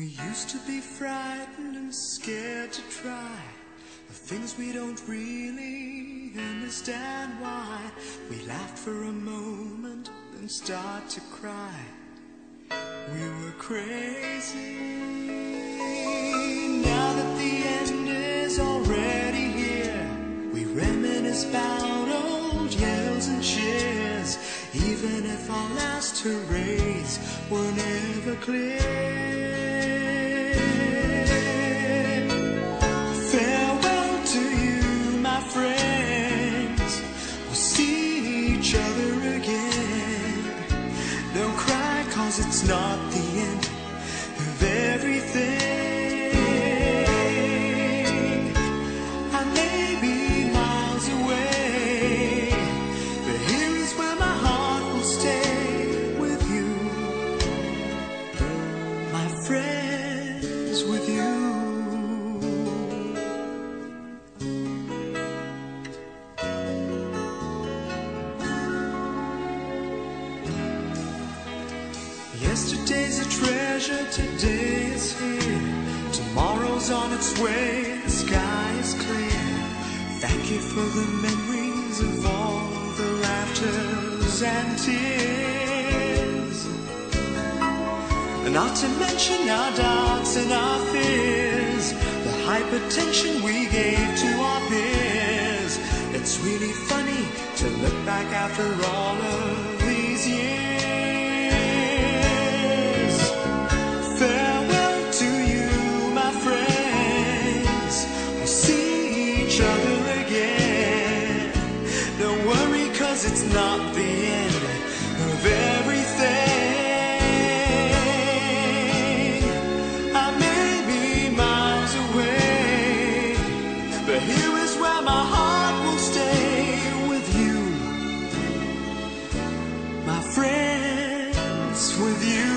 used to be frightened and scared to try the things we don't really understand why. We laughed for a moment, then start to cry. We were crazy. Now that the end is already here, we reminisce about old yells and cheers, even if our last hurrays were never clear. It's not the end of everything. I may be miles away, but here is where my heart will stay with you. My friends, with you. Yesterday's a treasure, today is here. Tomorrow's on its way, the sky is clear. Thank you for the memories of all the laughters and tears. And not to mention our doubts and our fears, the hypertension we gave to our peers. It's really funny to look back after all of cause it's not the end of everything. I may be miles away, but here is where my heart will stay with you my friends with you.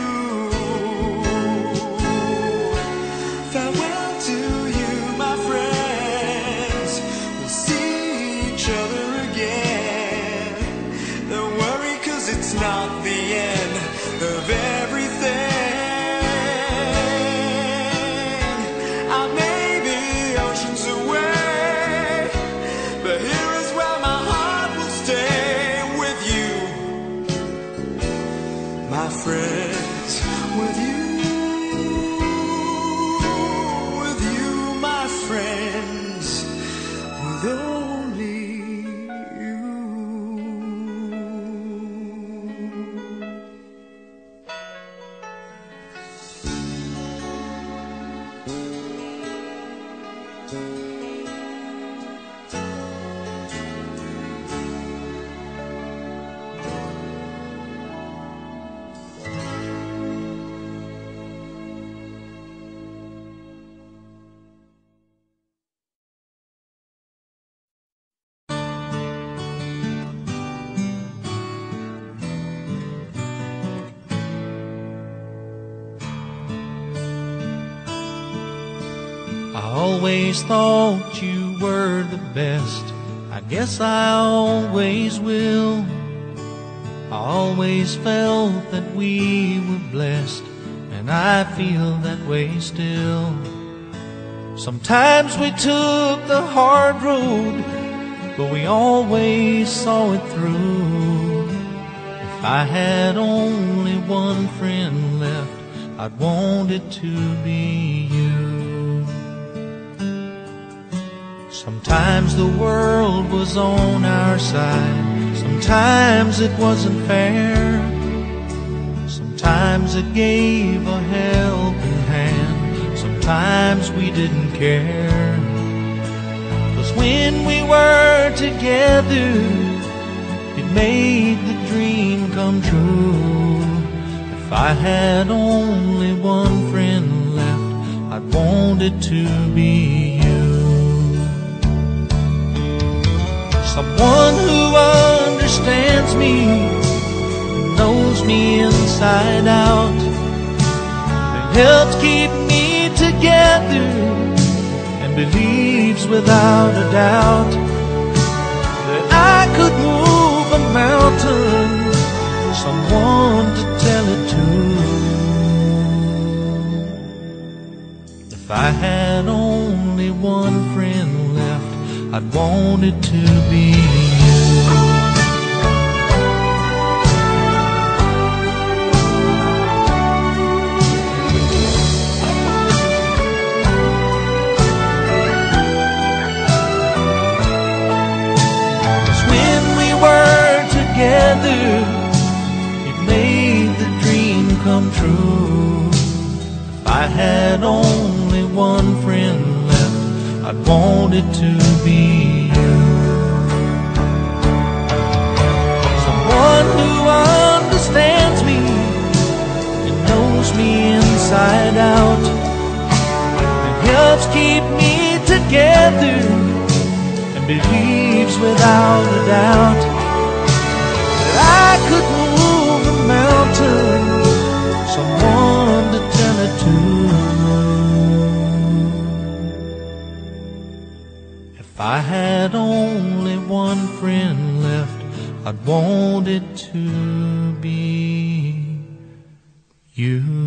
My friends, with you, I always thought you were the best. I guess I always will. I always felt that we were blessed, and I feel that way still. Sometimes we took the hard road, but we always saw it through. If I had only one friend left, I'd want it to be you. Sometimes the world was on our side, sometimes it wasn't fair. Sometimes it gave a helping hand, sometimes we didn't care. 'Cause when we were together, it made the dream come true. If I had only one friend left, I'd want it to be you. Someone who understands me, knows me inside out, helps keep me together and believes without a doubt that I could move a mountain, someone to tell it to. If I had only one I'd want it to be you. When we were together, it made the dream come true. If I had only one friend want it to be you. Someone who understands me and knows me inside out and helps keep me together and believes without a doubt that I could If I had only one friend left, I'd want it to be you.